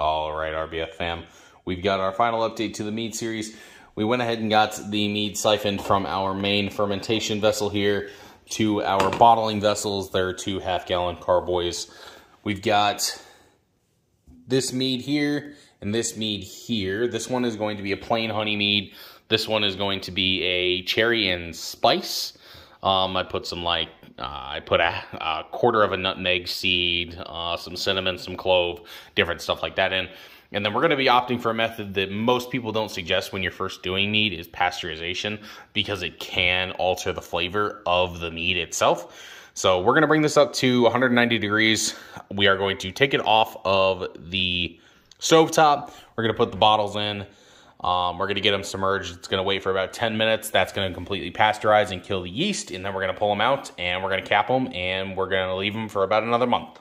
All right, RBF fam. We've got our final update to the mead series. We went ahead and got the mead siphoned from our main fermentation vessel here to our bottling vessels. They're two half gallon carboys. We've got this mead here and this mead here. This one is going to be a plain honey mead. This one is going to be a cherry and spice. Um, I put some like, uh, I put a, a, quarter of a nutmeg seed, uh, some cinnamon, some clove, different stuff like that in. And then we're going to be opting for a method that most people don't suggest when you're first doing mead is pasteurization because it can alter the flavor of the mead itself. So we're going to bring this up to 190 degrees. We are going to take it off of the stovetop. We're going to put the bottles in. Um, we're going to get them submerged. It's going to wait for about 10 minutes. That's going to completely pasteurize and kill the yeast. And then we're going to pull them out and we're going to cap them and we're going to leave them for about another month.